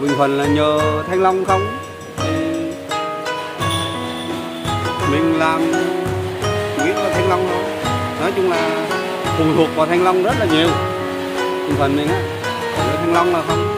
bình phần là nhờ thanh long không thì mình làm nghĩ là thanh long thôi nói chung là phụ thuộc vào thanh long rất là nhiều. Bình Thuận mình á thanh long là không